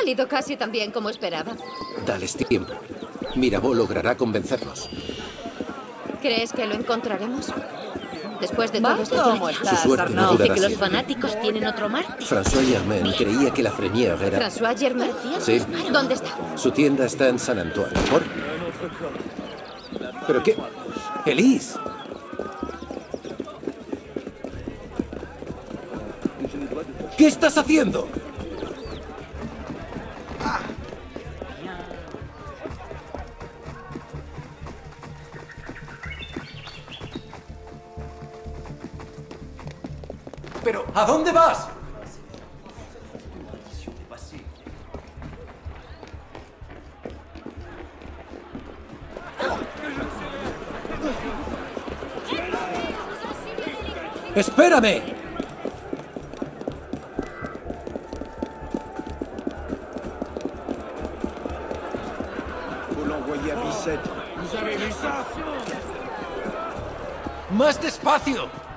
salido casi tan bien como esperaba. Dales tiempo. Mirabeau logrará convencerlos. ¿Crees que lo encontraremos? Después de todo esto, ¿Cómo Su estás, suerte no Arnaud? durará que los fanáticos tienen otro Marty. François Germain creía que la Frenière era... ¿François Germain? Sí, ¿Dónde está? su tienda está en San Antoine. ¿Por? ¿Pero qué? ¡Elise! ¿Qué estás haciendo? ¿Pero a dónde vas? ¡Espérame! ¡Más despacio!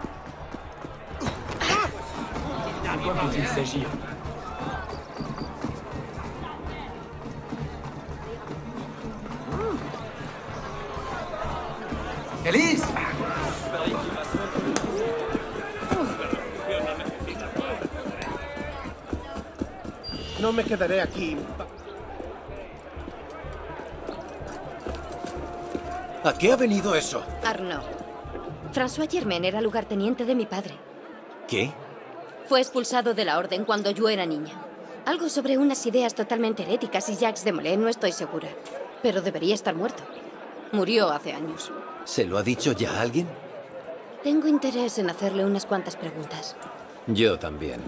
Quoi peut-il s'agir ¡Elise! No me quedaré aquí. ¿A qué ha venido eso? Arnaud. François Germain era lugarteniente de mi padre. ¿Qué? Fue expulsado de la orden cuando yo era niña. Algo sobre unas ideas totalmente heréticas y Jacques de Molay, no estoy segura. Pero debería estar muerto. Murió hace años. ¿Se lo ha dicho ya alguien? Tengo interés en hacerle unas cuantas preguntas. Yo también.